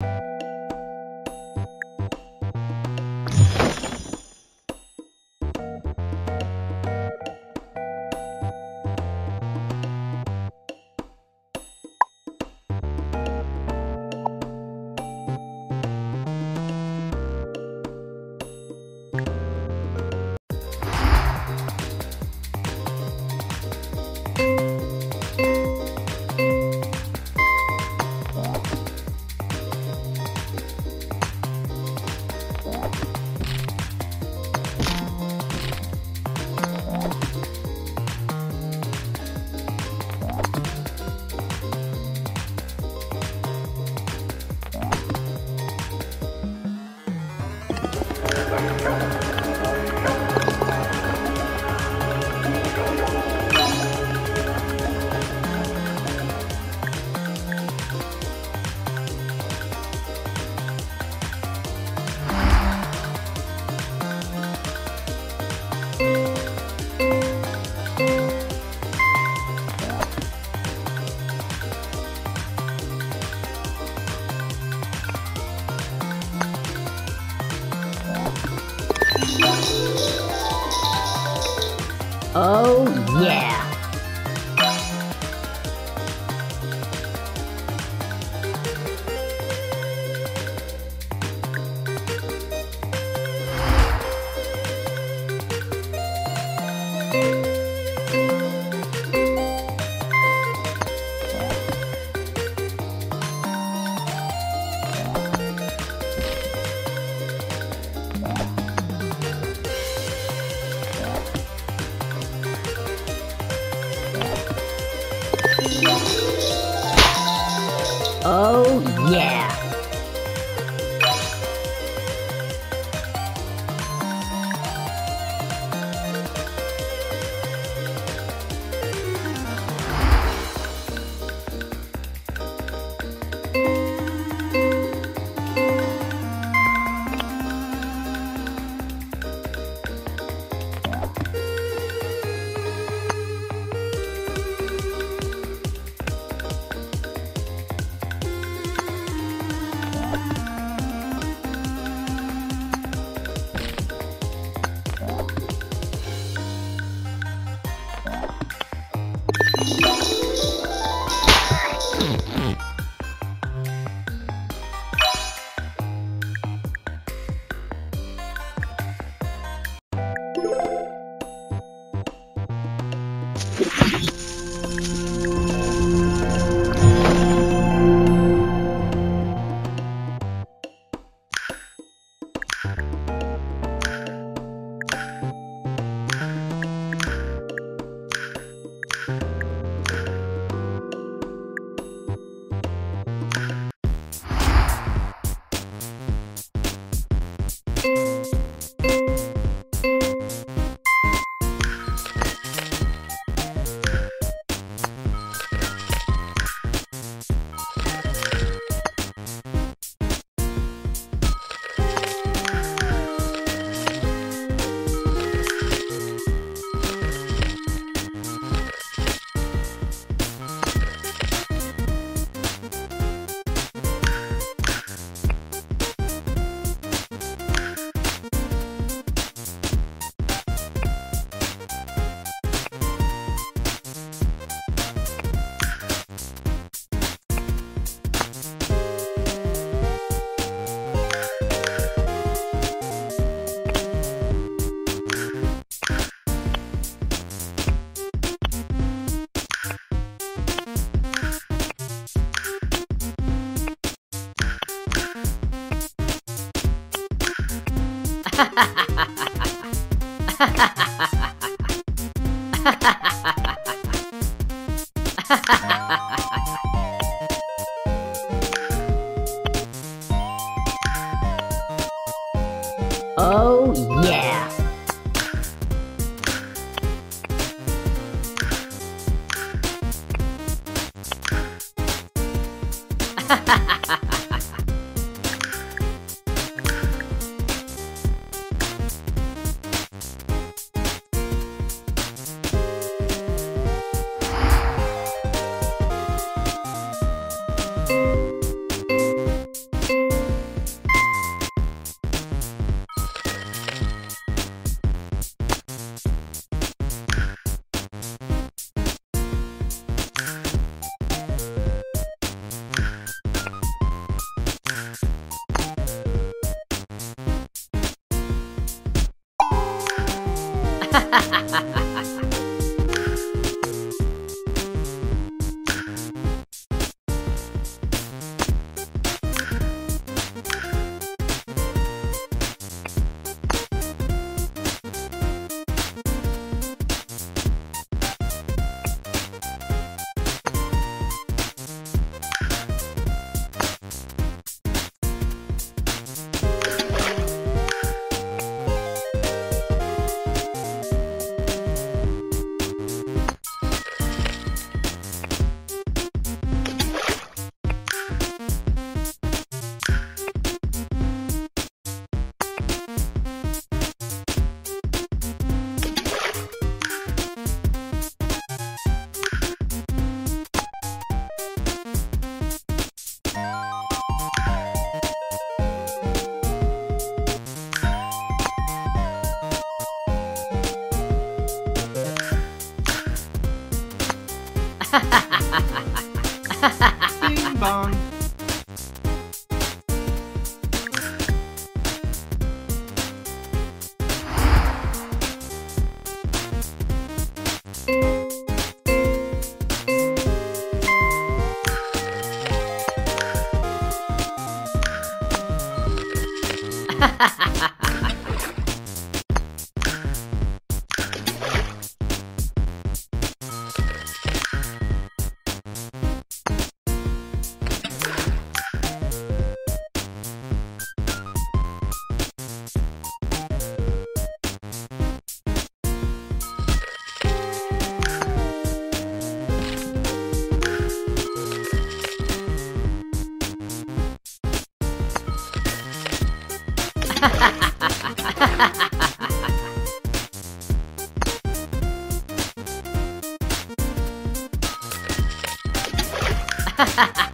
Oh, ha ha ha ha ha!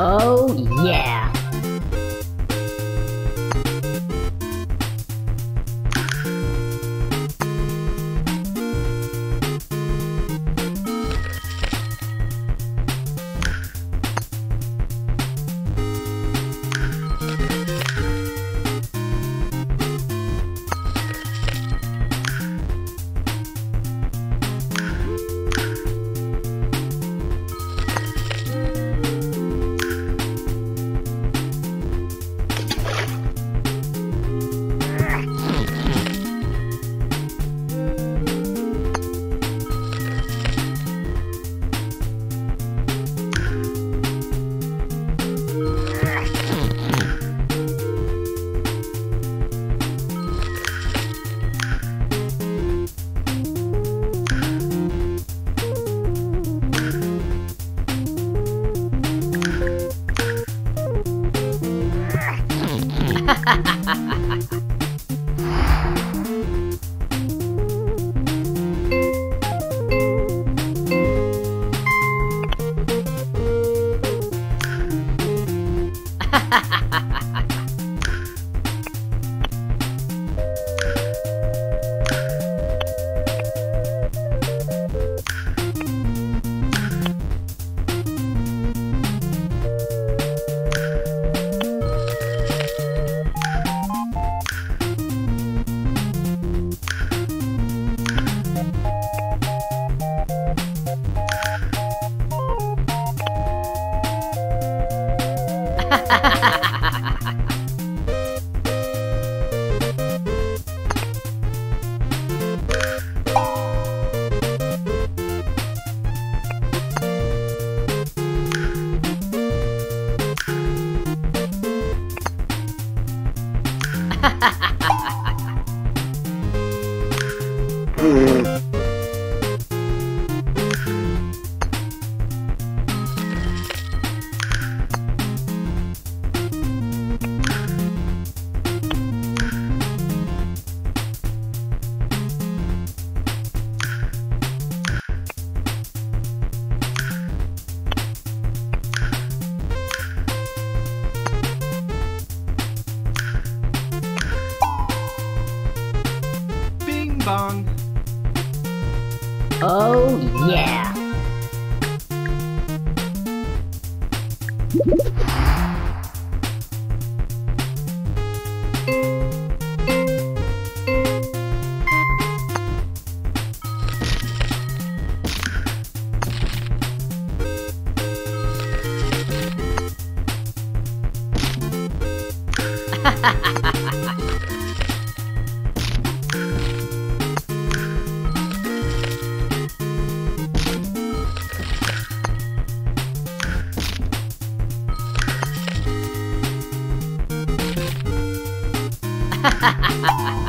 Oh yeah. 哈哈哈哈哈哈。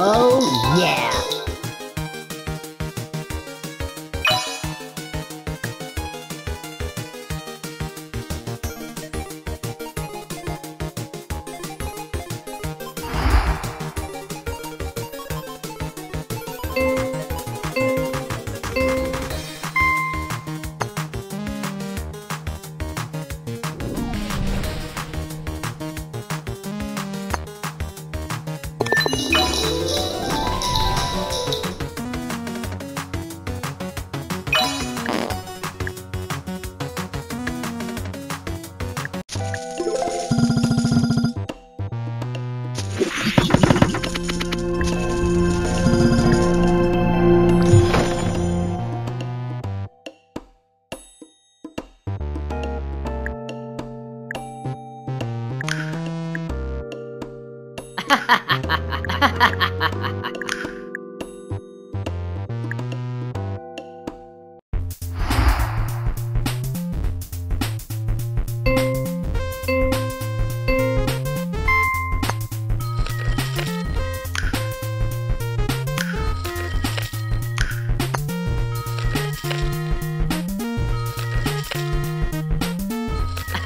Oh yeah.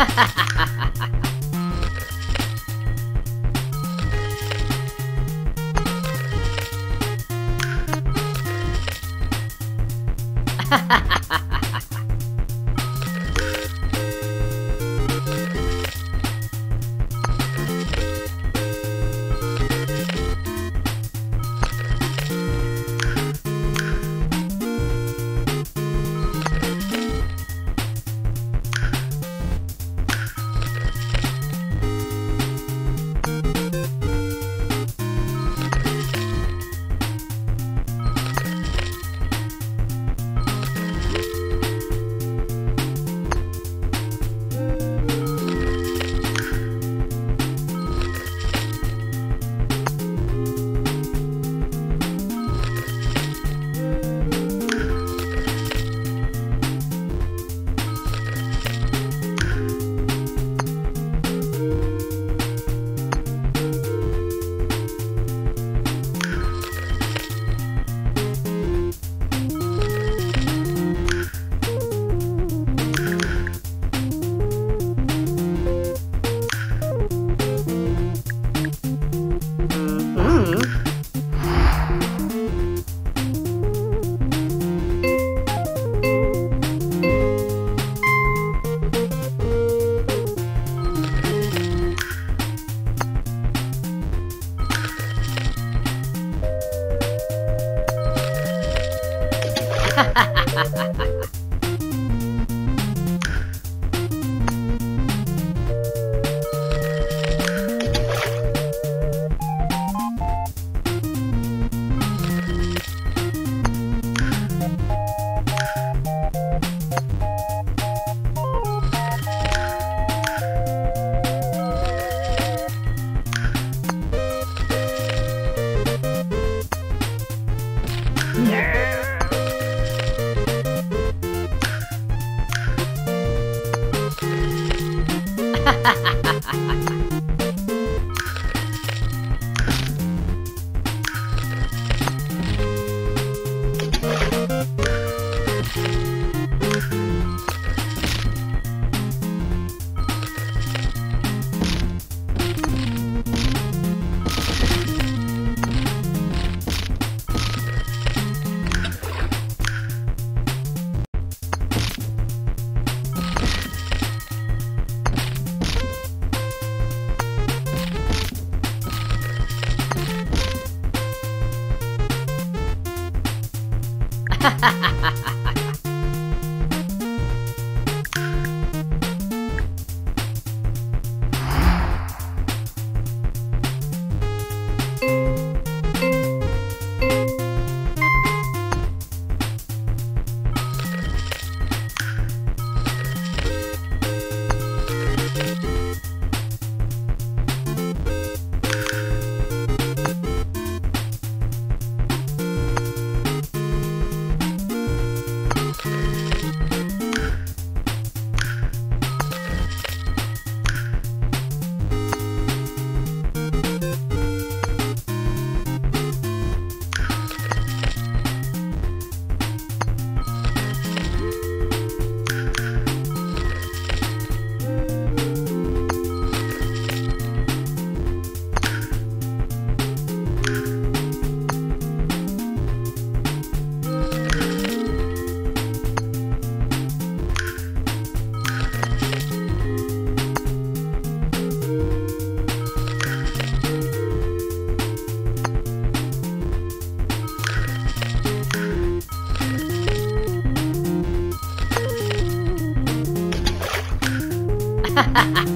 ha ha ha pasar.